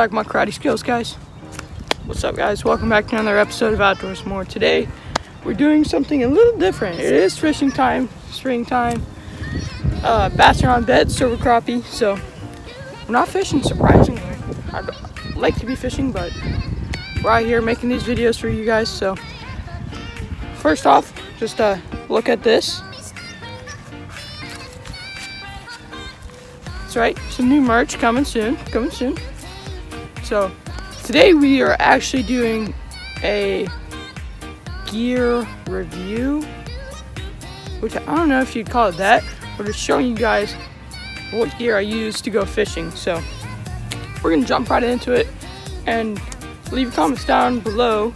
like my karate skills, guys? What's up, guys? Welcome back to another episode of Outdoors More. Today, we're doing something a little different. It is fishing time, springtime. Uh, bass are on bed, silver crappie, so we're not fishing, surprisingly. I'd like to be fishing, but we're out here making these videos for you guys, so first off, just uh, look at this. That's right, some new merch coming soon, coming soon. So today we are actually doing a gear review, which I don't know if you'd call it that. We're just showing you guys what gear I use to go fishing. So we're gonna jump right into it and leave comments down below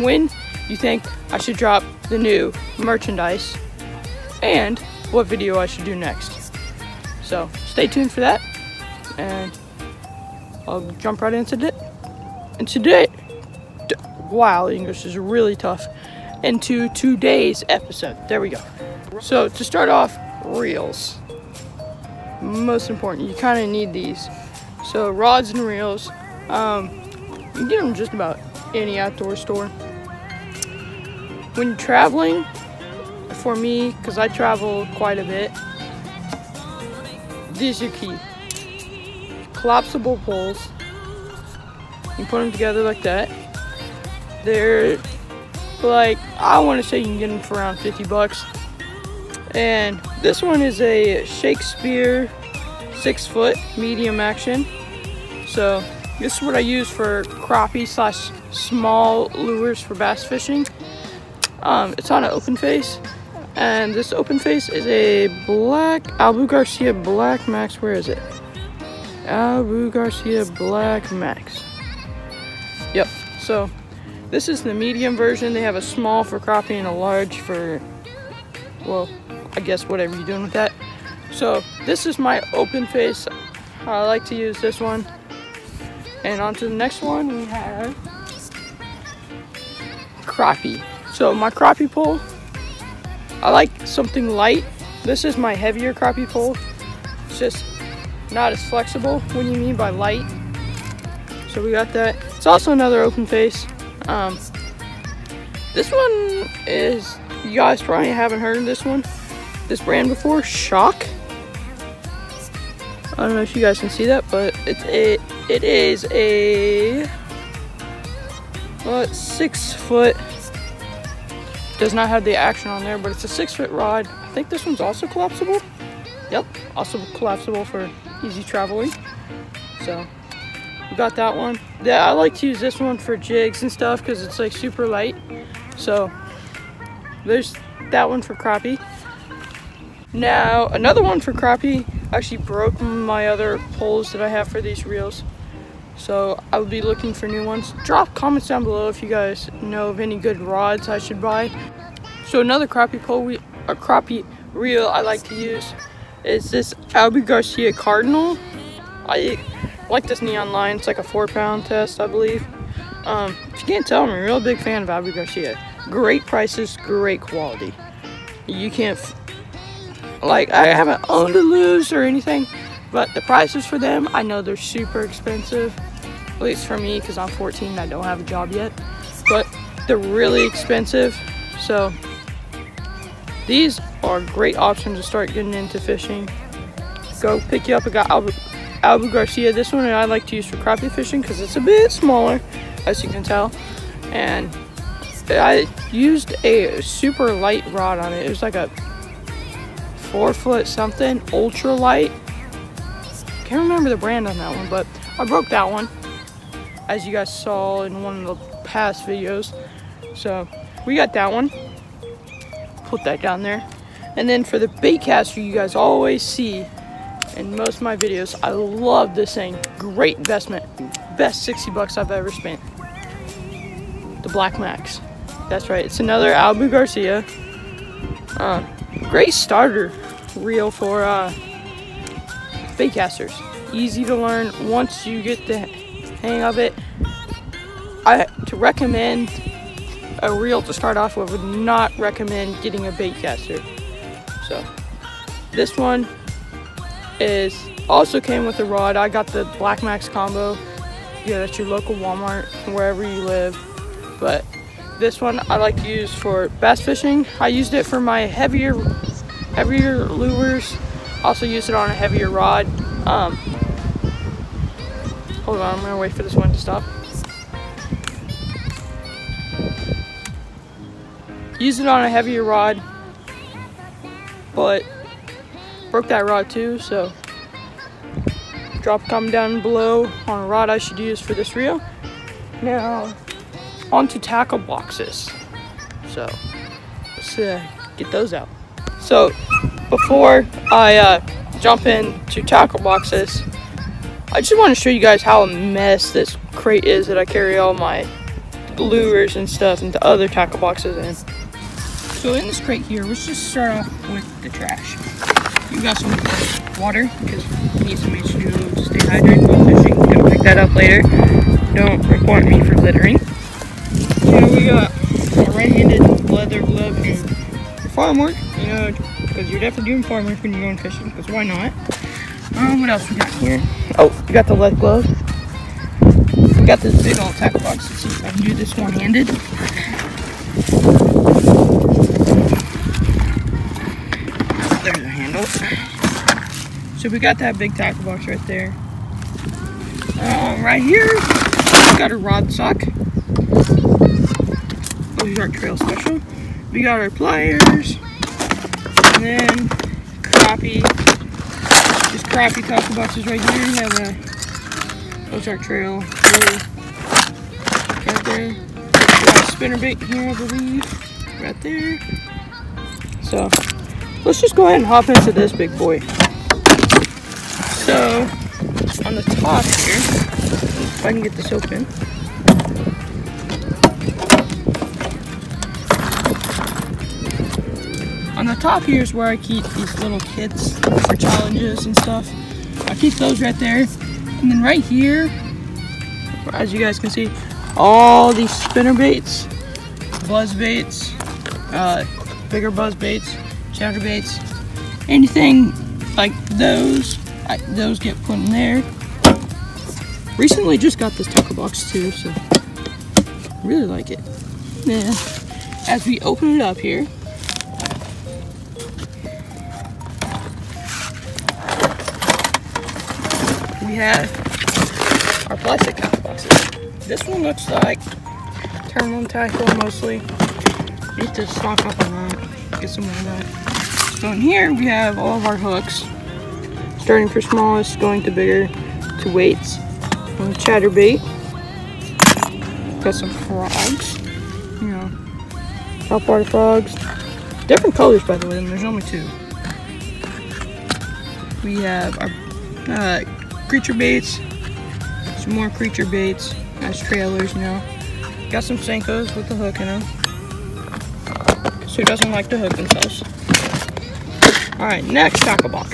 when you think I should drop the new merchandise and what video I should do next. So stay tuned for that and I'll jump right into it. And today, wow, English is really tough. Into today's episode. There we go. So to start off, reels. Most important, you kind of need these. So rods and reels, um, you can get them just about any outdoor store. When traveling, for me, because I travel quite a bit, these are key. Collapsible poles. You put them together like that. They're like, I want to say you can get them for around 50 bucks. And this one is a Shakespeare six foot medium action. So this is what I use for crappie slash small lures for bass fishing. Um, it's on an open face. And this open face is a black Abu Garcia Black Max. Where is it? Abu Garcia Black Max. Yep. So this is the medium version. They have a small for crappie and a large for, well, I guess whatever you're doing with that. So this is my open face. I like to use this one. And on to the next one we have crappie. So my crappie pole I like something light. This is my heavier crappie pole. It's just not as flexible. What do you mean by light? So we got that. It's also another open face. Um, this one is, you guys probably haven't heard of this one. This brand before, Shock. I don't know if you guys can see that, but it's a, it is a what, six foot does not have the action on there, but it's a six foot rod. I think this one's also collapsible. Yep, also collapsible for easy traveling. So we got that one. Yeah, I like to use this one for jigs and stuff because it's like super light. So there's that one for crappie. Now another one for crappie actually broke my other poles that I have for these reels. So I will be looking for new ones. Drop comments down below if you guys know of any good rods I should buy. So another crappie pole, we, a crappie reel I like to use is this Abu Garcia Cardinal. I like this neon line. It's like a four pound test, I believe. Um, if you can't tell, I'm a real big fan of Abu Garcia. Great prices, great quality. You can't, like, I haven't owned a Lew's or anything, but the prices for them, I know they're super expensive. At least for me, because I'm 14 and I don't have a job yet. But they're really expensive. So these are great options to start getting into fishing. Go pick you up. I got Abu Garcia. This one I like to use for crappie fishing because it's a bit smaller, as you can tell. And I used a super light rod on it. It was like a four foot something, ultra light. Can't remember the brand on that one, but I broke that one as you guys saw in one of the past videos. So we got that one. Put that down there. And then for the bait caster you guys always see in most of my videos, I love this thing. Great investment. Best 60 bucks I've ever spent. The Black Max. That's right. It's another Abu Garcia. Uh, great starter reel for uh, bait casters. Easy to learn once you get the hang of it. I to recommend a reel to start off with would not recommend getting a bait caster. So this one is also came with a rod. I got the Black Max combo. Yeah, that's your local Walmart, wherever you live. But this one I like to use for bass fishing. I used it for my heavier, heavier lures. Also used it on a heavier rod. Um, hold on, I'm gonna wait for this one to stop. Use it on a heavier rod, but broke that rod too, so drop comment down below on a rod I should use for this reel. Now, onto tackle boxes. So, let's uh, get those out. So, before I uh, jump into tackle boxes, I just want to show you guys how a mess this crate is that I carry all my lures and stuff into other tackle boxes in. So in this crate here, let's just start off with the trash. You got some water because you need some H2O to stay hydrated while fishing. Gonna pick that up later. Don't report me for littering. So we got a right-handed leather glove and farm work, you know, because you're definitely doing farm work when you're going fishing, because why not? Um, what else we got here? Oh, we got the lead glove. We got this big old tackle box. Let's see if I can do this one-handed. There's a handle. So we got that big tackle box right there. Uh, right here, we got a rod sock. Those are our trail special. We got our pliers. And then crappie. Crappie tackle boxes right here. We have a, our trail. Right there. Spinner bait here, I believe. Right there. So, let's just go ahead and hop into this big boy. So, on the top here, if I can get this open. The top here is where I keep these little kits for challenges and stuff. I keep those right there. And then right here, as you guys can see, all these spinner baits, buzz baits, uh, bigger buzz baits, chatter baits, anything like those I, those get put in there. Recently just got this tackle box too, so really like it. Yeah. As we open it up here, we have our plastic tackle boxes. This one looks like terminal tackle mostly. Need to stock up on that, get some more of that. So in here we have all of our hooks starting for smallest, going to bigger, to weights. And chatterbait. Got some frogs. You know, saltwater frogs. Different colors, by the way, and there's only two. We have our uh, creature baits, some more creature baits as trailers, know. Got some Senkos with the hook in them. So who doesn't like to hook themselves? Alright, next tackle box.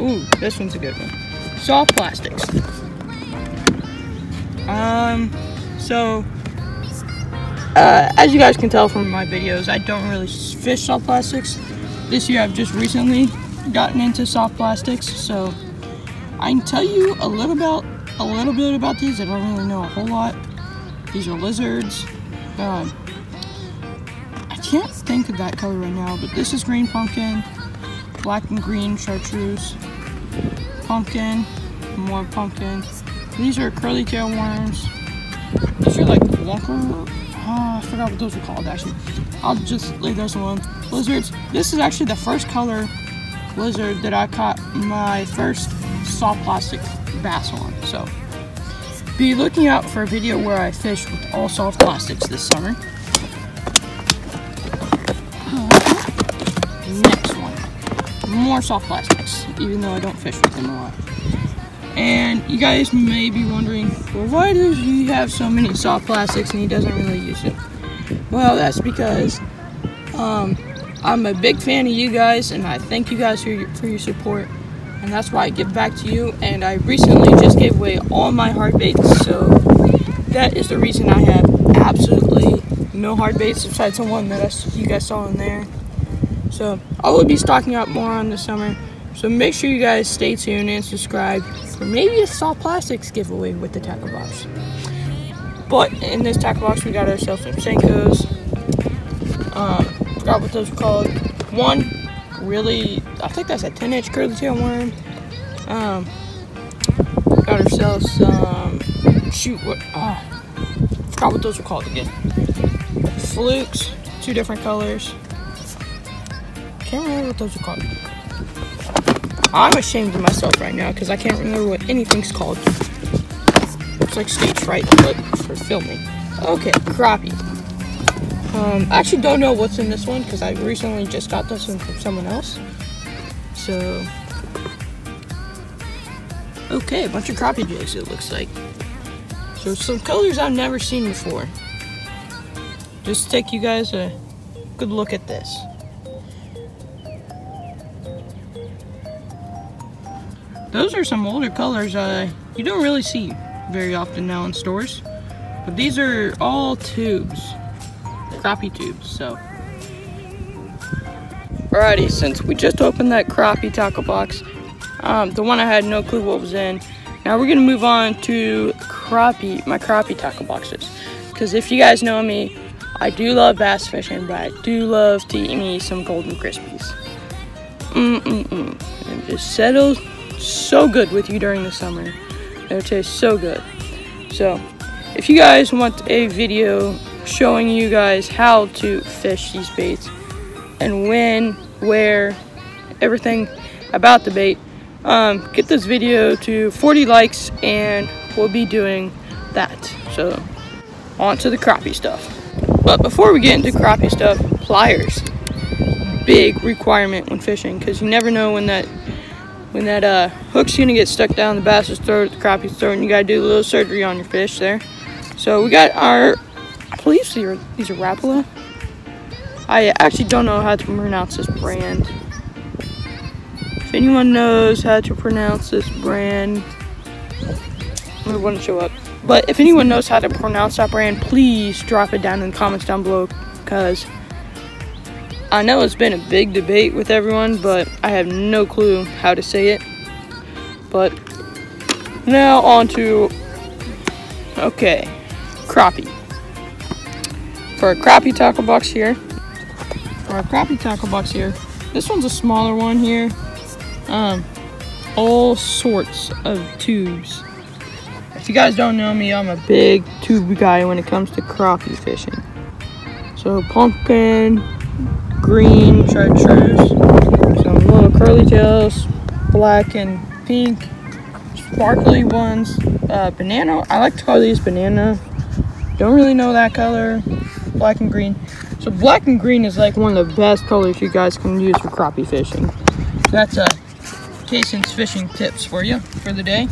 Ooh, this one's a good one. Soft plastics. Um, so, uh, as you guys can tell from my videos, I don't really fish soft plastics. This year I've just recently gotten into soft plastics, so I can tell you a little about a little bit about these. I don't really know a whole lot. These are lizards. Um, I can't think of that color right now, but this is green pumpkin black and green chartreuse, pumpkin, more pumpkin. These are curly tail worms. These are like Walker. Oh, I forgot what those were called actually. I'll just leave those alone. Lizards. This is actually the first color lizard that I caught my first soft plastic bass on. So be looking out for a video where I fish with all soft plastics this summer. Next one, more soft plastics, even though I don't fish with them a lot. And you guys may be wondering, well, why does he have so many soft plastics and he doesn't really use it? Well, that's because um, I'm a big fan of you guys and I thank you guys for your, for your support. And that's why I give back to you. And I recently just gave away all my hard baits, so that is the reason I have absolutely no hard baits besides the one that I, you guys saw in there. So I will be stocking up more on the summer. So make sure you guys stay tuned and subscribe for maybe a soft plastics giveaway with the tackle box. But in this tackle box, we got ourselves some Senkos. Um, forgot what those called. One really, I think that's a 10 inch curly tail worm. Um, got ourselves some, shoot, what, ah, forgot what those were called again. Flukes, two different colors. Can't remember what those are called. I'm ashamed of myself right now because I can't remember what anything's called. It's like stage fright, but for filming. Okay, crappie. Um, I actually don't know what's in this one because I recently just got this one from someone else. So, okay, a bunch of crappie jigs it looks like. So some colors I've never seen before. Just take you guys a good look at this. Those are some older colors uh, you don't really see very often now in stores. But these are all tubes, crappie tubes, so. Alrighty, since we just opened that crappie tackle box, um, the one I had no clue what was in, now we're gonna move on to crappie, my crappie tackle boxes. Because if you guys know me, I do love bass fishing, but I do love to eat me some Golden Krispies. Mm-mm-mm. It just settles so good with you during the summer. It would taste so good. So, if you guys want a video showing you guys how to fish these baits and when, where, everything about the bait, um, get this video to 40 likes and we'll be doing that. So, on to the crappie stuff. But before we get into crappie stuff, pliers. Big requirement when fishing because you never know when that when that uh, hook's gonna get stuck down the bass's throat, the crappie's throat, and you gotta do a little surgery on your fish there. So we got our, I believe these are, these are Rapala. I actually don't know how to pronounce this brand. If anyone knows how to pronounce this brand, it wouldn't show up. But if anyone knows how to pronounce that brand, please drop it down in the comments down below, because I know it's been a big debate with everyone, but I have no clue how to say it. But now on to, okay, crappie. For a crappie tackle box here, a crappie tackle box here, this one's a smaller one here. Um, all sorts of tubes. If you guys don't know me, I'm a big tube guy when it comes to crappie fishing. So pumpkin, green chartreuse, some little curly tails, black and pink, sparkly ones, uh, banana. I like to call these banana. Don't really know that color, black and green. So black and green is like one of the best colors you guys can use for crappie fishing. That's a uh, Kason's fishing tips for you for the day.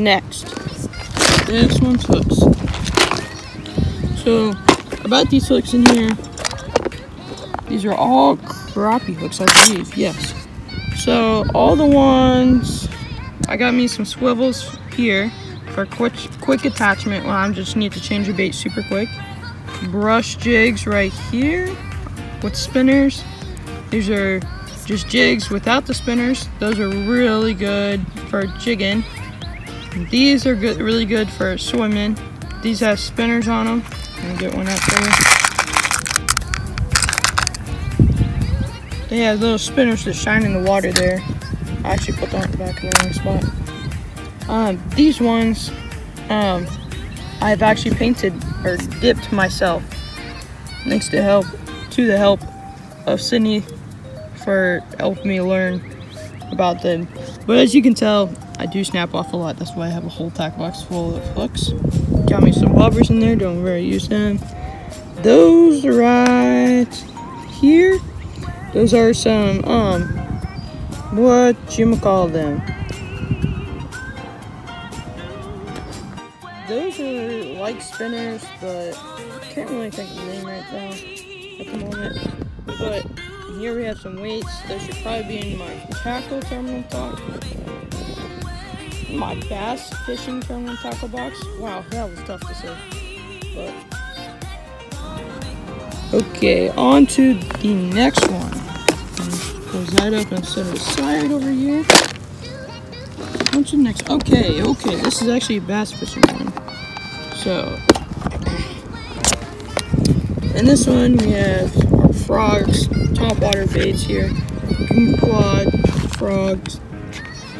Next, this one's hooks. So about these hooks in here, these are all crappie hooks, I believe. Yes. So all the ones, I got me some swivels here for quick quick attachment when I just need to change your bait super quick. Brush jigs right here with spinners. These are just jigs without the spinners. Those are really good for jigging. These are good, really good for swimming. These have spinners on them. Let me get one out there. They have little spinners that shine in the water there. I actually put that back in the wrong spot. Um, these ones, um, I've actually painted dipped myself. Thanks to help, to the help of Sydney for helping me learn about them. But as you can tell, I do snap off a lot. That's why I have a whole tack box full of hooks. Got me some bobbers in there, don't really use them. Those right here those are some, um, what you call them? Like spinners, but can't really think of the name right now at the moment. But here we have some weights. Those should probably be in my tackle terminal box. My bass fishing terminal tackle box. Wow, that was tough to say. But Okay, on to the next one. close that up and set it aside over here. On to the next. Okay, okay. This is actually a bass fishing one. So, in this one we have our frogs, top water baits here, quad frogs,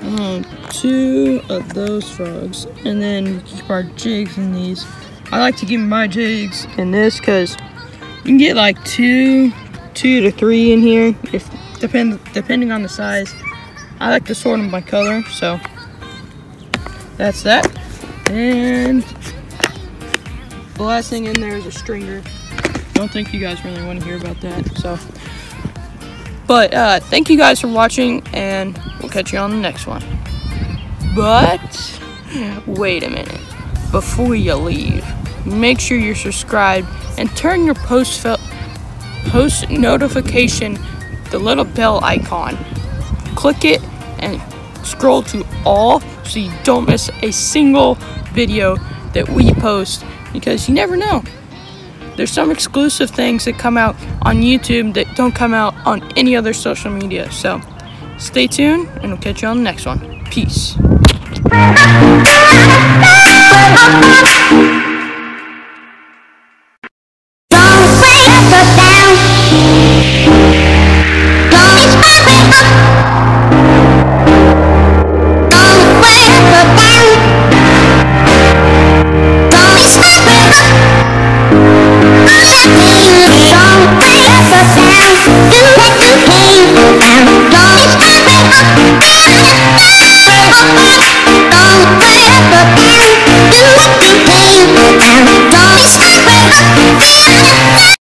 um, two of those frogs, and then we keep our jigs in these. I like to keep my jigs in this because you can get like two, two to three in here, if depend depending on the size. I like to sort them by color, so that's that. And the last thing in there is a stringer. Don't think you guys really want to hear about that, so. But uh, thank you guys for watching, and we'll catch you on the next one. But wait a minute. Before you leave, make sure you're subscribed and turn your post post notification, the little bell icon. Click it and scroll to all so you don't miss a single video that we post because you never know. There's some exclusive things that come out on YouTube that don't come out on any other social media. So stay tuned and we'll catch you on the next one. Peace.